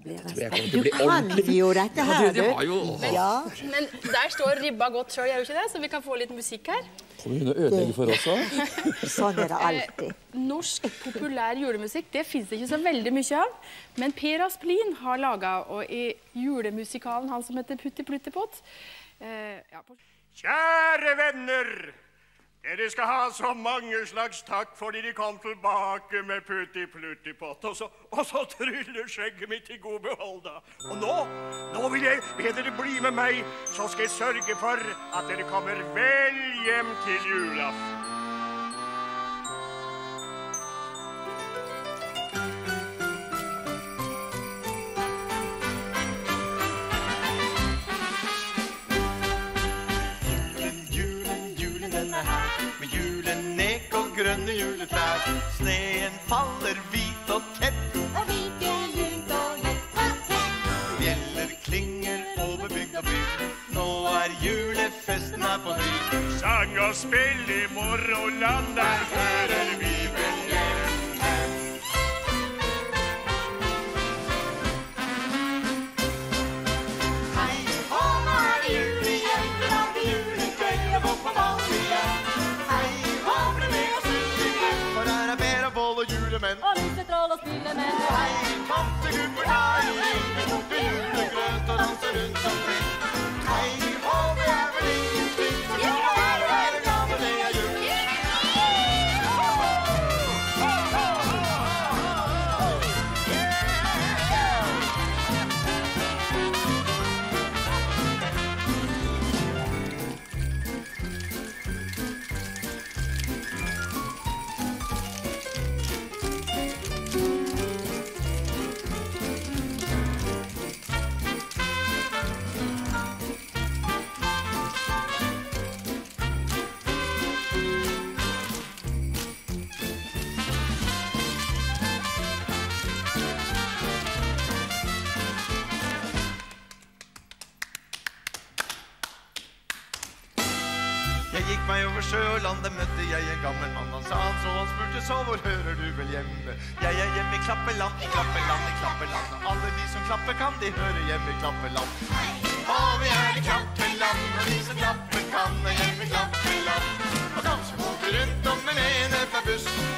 blir jeg kommer til å Du bli kan ordentlig- jo dette Ja, her, det- det har jo- du. Ja. Men der står ribba godt sjøl, gjør jo ikke det? Så vi kan få litt musikk her. Kommer hun å ødelegge for oss òg? Sånn er det alltid. Eh, norsk populær julemusikk det fins det ikke så veldig mye av. Men Per Asplin har laga, og i julemusikalen han som heter Putti Pluttipott eh, ja, på Kjære venner! Dere skal ha så mange slags takk fordi de kom tilbake med Putti Pluttipott. Og så, og så tryller skjegget mitt i god behold, da. Og nå, nå vil jeg be dere bli med meg, så skal jeg sørge for at dere kommer vel hjem til julaften. Juletrær. Sneen faller hvit og tett. Og like lunt og lett og tett. Bjeller klinger over bygd og by. Nå er julefesten her på ny. Sang og spill i Morroland, der hører vi Jeg gikk meg over sjø og landet, møtte jeg en gammel mann. Han sa han så, han spurte så, hvor hører du vel hjemme? Jeg er hjemme i Klappeland, i Klappeland, i Klappeland. Og Alle de som klapper kan, de hører hjemme i Klappeland. Og vi er i Klappeland, og de som klapper kan, er hjemme i Klappeland. Og kanskje vi rundt om en ene fra bussen,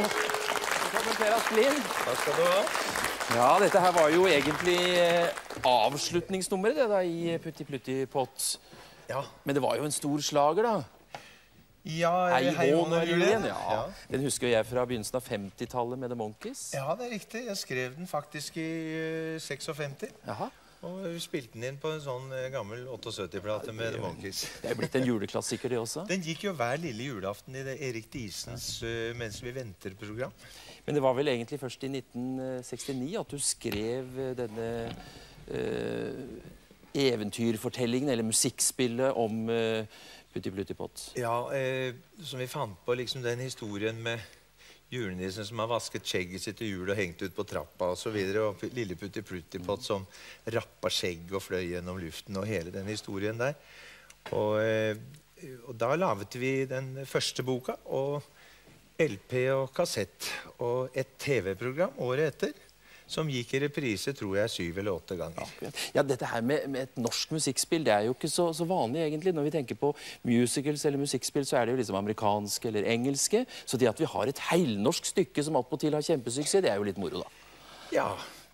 Velkommen, Per Asplin. Takk skal du ha. Ja, dette her var jo egentlig eh, avslutningsnummeret det da i Putti Plutti Pott. Ja. Men det var jo en stor slager, da. Ja, Hei, hei, og hå, nå det jul igjen. Ja. Ja. Den husker jeg fra begynnelsen av 50-tallet med The Monkees. ja, det er riktig. Jeg skrev den faktisk i uh, 56. Jaha. Og vi spilte den inn på en sånn eh, gammel 78-plate med The Monkees. Det er blitt en juleklassiker, det også. Den gikk jo hver lille julaften i det Erik Diesens uh, Mens vi venter-program. Men det var vel egentlig først i 1969 at du skrev eh, denne uh, eventyrfortellingen, eller musikkspillet, om uh, Putti Plutti Pott. Ja, eh, som vi fant på liksom den historien med julenissen som har vasket skjegget sitt til jul og hengt ut på trappa osv. Og, så videre, og lille Putti Pluttipott som rappa skjegg og fløy gjennom luften og hele den historien der. Og, eh, og da laget vi den første boka og LP og kassett og et TV-program året etter. Som gikk i reprise tror jeg syv eller åtte ganger. Ja, dette her med, med et norsk musikkspill det er jo ikke så, så vanlig egentlig. Når vi tenker på musicals eller musikkspill, så er det jo liksom amerikanske eller engelske. Så det at vi har et heilnorsk stykke som attpåtil har kjempesuksess, det er jo litt moro, da. Ja,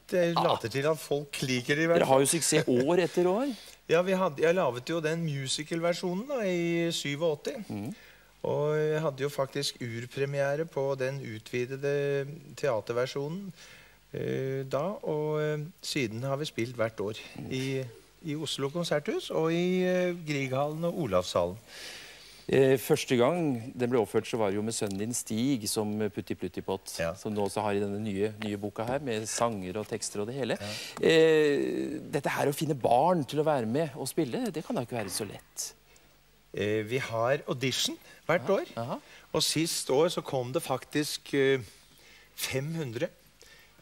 det later til at folk liker det i hvert Dere har jo suksess år etter år. Ja, vi hadde, jeg laget jo den musical-versjonen i 87. Og jeg hadde jo faktisk urpremiere på den utvidede teaterversjonen da. Og eh, siden har vi spilt hvert år i, i Oslo konserthus og i eh, Grieghallen og Olavshallen. Eh, første gang den ble oppført, så var det jo med sønnen din Stig som Putti Pluttipott. Ja. Som du også har i denne nye, nye boka her, med sanger og tekster og det hele. Eh, dette her å finne barn til å være med og spille, det kan da ikke være så lett. Eh, vi har audition hvert år. aha. Og sist år så kom det faktisk eh, 500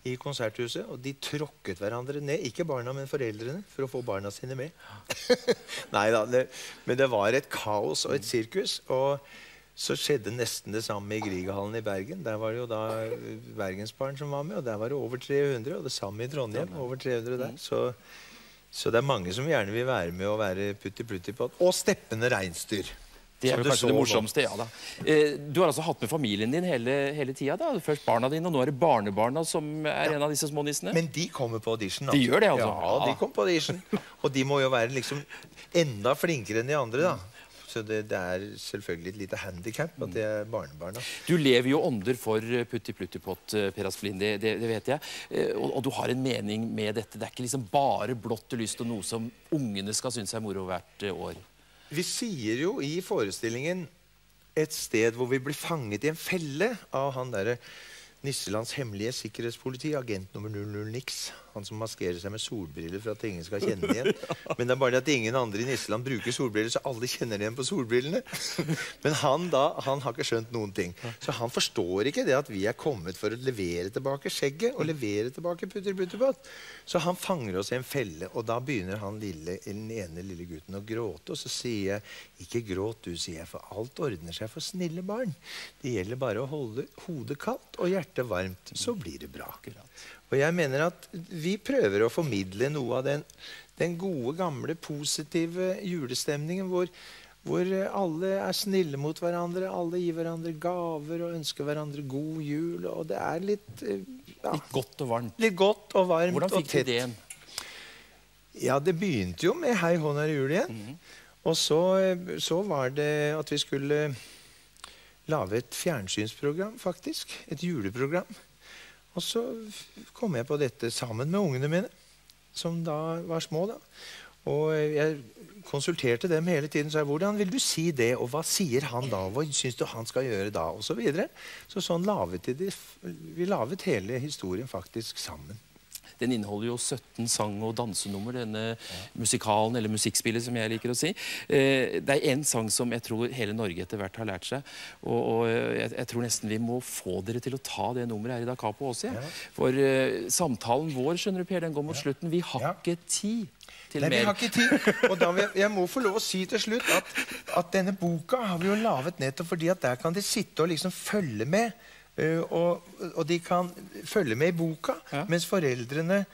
i konserthuset. Og de tråkket hverandre ned. Ikke barna, men foreldrene, for å få barna sine med. Nei da. Men det var et kaos og et sirkus. Og så skjedde nesten det samme i Grieghallen i Bergen. Der var det jo da eh, Bergensbarn som var med, og der var det over 300. Og det samme i Trondheim. Over 300 der. Så, så det er mange som gjerne vil være med og være putti plutti på. Og steppende reinsdyr. Det er Som kanskje det morsomste. ja da. Eh, du har altså hatt med familien din hele, hele tida. da. Først barna dine, og nå er det barnebarna som er en av disse små nissene. Men de kommer på audition. De gjør det, altså? Ja, de Ja. kommer på audition. Og de må jo være liksom enda flinkere enn de andre, da. Så det, det er selvfølgelig et lite handikap at det er barnebarna. Du lever jo ånder for Putti Pluttipott, eh, Per Asplin, det, det, det vet jeg. Eh, Og, og du har en mening med dette. Det er ikke liksom bare blått lyst og noe som ungene skal synes er moro hvert år. Vi sier jo i forestillingen et sted hvor vi blir fanget i en felle av han derre Nisselands hemmelige sikkerhetspoliti, agent nummer 00 Nix. Han som maskerer seg med solbriller for at ingen skal kjenne igjen. Men det er bare det at ingen andre i Nisseland bruker solbriller, så alle kjenner igjen på solbrillene. Men han da, han har ikke skjønt noen ting. Så han forstår ikke det at vi er kommet for å levere tilbake skjegget og levere tilbake putter puttepott. Så han fanger oss i en felle, og da begynner han lille, den ene lille gutten å gråte. Og så sier jeg, ikke gråt du, sier jeg, for alt ordner seg for snille barn. Det gjelder bare å holde hodet kaldt og hjertet varmt, så blir det bra. Og jeg mener at vi prøver å formidle noe av den, den gode, gamle, positive julestemningen hvor, hvor alle er snille mot hverandre, alle gir hverandre gaver og ønsker hverandre god jul. Og det er litt, eh, ja, Litt godt og varmt. litt godt og varmt Hvordan fikk du ideen? Ja, det begynte jo med 'Hei, hånd er jul' igjen. Mhm. Og så, så var det at vi skulle lage et fjernsynsprogram, faktisk. Et juleprogram. Og så kom jeg på dette sammen med ungene mine, som da var små. da. Og jeg konsulterte dem hele tiden. sa jeg, hvordan vil du si det, og hva sier han da? Hva syns du han skal gjøre da? Og så videre. Så sånn laget de, vi laget hele historien faktisk sammen. Den inneholder jo 17 sang- og dansenummer, denne musikalen, eller musikkspillet, som jeg liker å si. Eh, Det er en sang som jeg tror hele Norge etter hvert har lært seg. Og, og eh, jeg, jeg tror nesten vi må få dere til å ta det nummeret her i Da Capo også. Ja. For eh, samtalen vår skjønner du, Per, den går mot slutten. Vi har Ja. ikke tid Nei, vi har ikke tid. Og da vil jeg, jeg må få lov å si til slutt at, at denne boka har vi jo laget nettopp fordi at der kan de sitte og liksom følge med. Eh, og, og de kan følge med i boka, Ja. mens foreldrene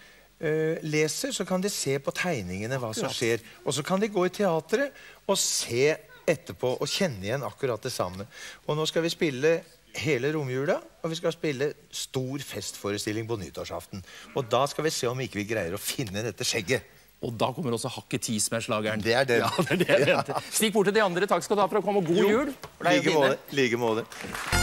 uh, leser, så kan de se på tegningene hva som skjer. Og så kan de gå i teatret og se etterpå og kjenne igjen akkurat det samme. Og nå skal vi spille hele romjula, og vi skal spille stor festforestilling på nyttårsaften. Og da skal vi se om ikke vi greier å finne dette skjegget. Og da kommer også Hakket Ti, som er slageren. Det er den. Ja, det er det Ja. Stikk bort til de andre. Takk skal du ha for å komme, og god jul. like måte. Like måte.